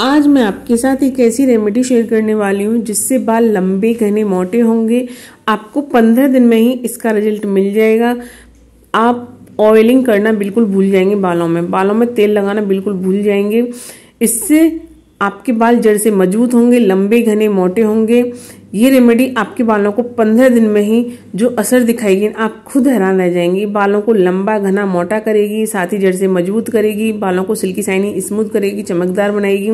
आज मैं आपके साथ एक ऐसी रेमेडी शेयर करने वाली हूँ जिससे बाल लंबे, घने, मोटे होंगे। आपको पंद्रह दिन में ही इसका रिज़ल्ट मिल जाएगा। आप ऑयलिंग करना बिल्कुल भूल जाएँगे बालों में। बालों में तेल लगाना बिल्कुल भूल जाएँगे। इससे आपके बाल जड़ से मज़बूत होंगे, लंबे, घने, मोटे होंगे। ये रेमेडी आपके बालों को पंद्रह दिन में ही जो असर दिखाएगी, आप खुद हैरान रह जाएँगे। बालों को लंबा, घना, मोटा करेगी, साथ ही जड़ से मज़बूत करेगी। बालों को सिल्की साइनी स्मूथ करेगी, चमकदार बनाएगी।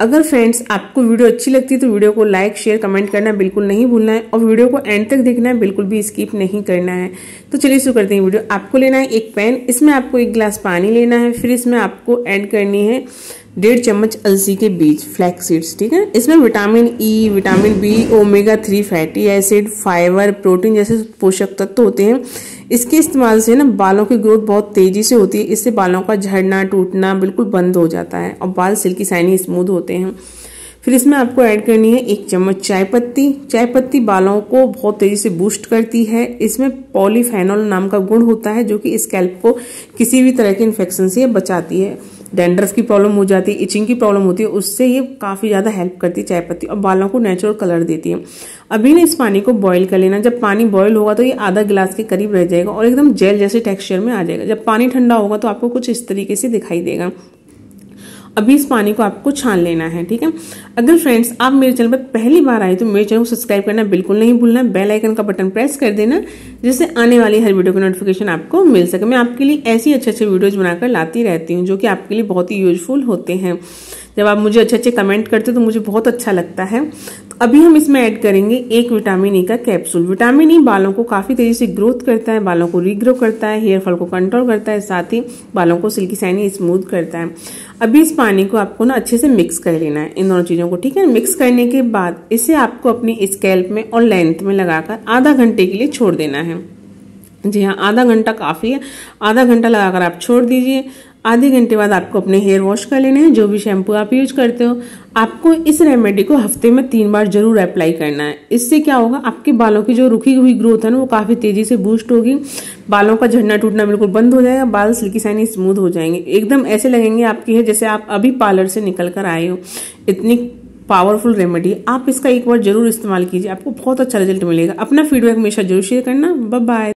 अगर फ्रेंड्स आपको वीडियो अच्छी लगती है तो वीडियो को लाइक शेयर कमेंट करना बिल्कुल नहीं भूलना है और वीडियो को एंड तक देखना है बिल्कुल भी स्किप नहीं करना है। तो चलिए शुरू करते हैं वीडियो आपको लेना है एक पैन इसमें आपको एक गिलास पानी लेना है, फिर इसमें आपको ऐड करनी है डेढ़ चम्मच अलसी के बीज फ्लैक्स सीड्स ठीक है? इसमें vitamin E vitamin B omega three fatty acid fibre protein जैसे पोषक तत्व तो होते हैं। इसके इस्तेमाल से ना बालों की ग्रोथ बहुत तेज़ी से होती है। इससे बालों का झड़ना, टूटना बिल्कुल बंद हो जाता है और बाल सिल्की साइनी स्मूथ होते हैं। फिर इसमें आपको ऐड करनी है एक चम्मच चाय पत्ती। चाय पत्ती बालों को बहुत तेज़ी से बूस्ट करती है। इसमें पॉलीफेनॉल नाम का गुण होता है जो कि स्कैल्प को किसी भी तरह के इन्फेक्शन से बचाती है। डेंड्रफ की प्रॉब्लम हो जाती है, इचिंग की प्रॉब्लम होती है, उससे ये काफ़ी ज़्यादा हेल्प करती है चाय पत्ती और बालों को नेचुरल कलर देती है। अभी ना इस पानी को बॉईल कर लेना, जब पानी बॉईल होगा तो ये आधा गिलास के करीब रह जाएगा और एकदम जेल जैसे टेक्सचर में आ जाएगा। जब पानी ठंडा होगा तो आपको कुछ इस तरीके से दिखाई देगा। अभी इस पानी को आपको छान लेना है, ठीक है? अगर फ्रेंड्स आप मेरे चैनल पर पहली बार आए तो मेरे चैनल को सब्सक्राइब करना बिल्कुल नहीं भूलना बेल आइकन का बटन प्रेस कर देना, जिससे आने वाली हर वीडियो की नोटिफिकेशन आपको मिल सके। मैं आपके लिए ऐसी अच्छे अच्छे वीडियोज़ बनाकर लाती रहती हूँ जो कि आपके लिए बहुत ही यूजफुल होते हैं। जब आप मुझे अच्छे अच्छे कमेंट करते हो तो मुझे बहुत अच्छा लगता है। तो अभी हम इसमें ऐड करेंगे एक विटामिन ई का कैप्सूल विटामिन ई बालों को काफ़ी तेज़ी से ग्रोथ करता है, बालों को रीग्रो करता है हेयर फॉल को कंट्रोल करता है, साथ ही बालों को सिल्की सैनी स्मूथ करता है। अभी इस पानी को आपको ना अच्छे से मिक्स कर लेना है इन दोनों चीज़ों को, ठीक है? मिक्स करने के बाद इसे आपको अपनी स्केल्प में और लेंथ में लगाकर आधा घंटे के लिए छोड़ देना है। जी हाँ आधा घंटा काफ़ी है। आधा घंटा लगाकर आप छोड़ दीजिए। आधे घंटे बाद आपको अपने हेयर वॉश कर लेने हैं, जो भी शैम्पू आप यूज़ करते हो। आपको इस रेमेडी को हफ़्ते में तीन बार ज़रूर अप्लाई करना है। इससे क्या होगा, आपके बालों की जो रुकी हुई ग्रोथ है ना, वो काफ़ी तेज़ी से बूस्ट होगी। बालों का झड़ना टूटना बिल्कुल बंद हो जाएगा, बाल सिल्की साइनी स्मूथ हो जाएँगे। एकदम ऐसे लगेंगे आपकी है जैसे आप अभी पार्लर से निकल कर आए हो। इतनी पावरफुल रेमेडी आप इसका एक बार ज़रूर इस्तेमाल कीजिए, आपको बहुत अच्छा रिज़ल्ट मिलेगा। अपना फीडबैक हमेशा ज़रूर शेयर करना। बाय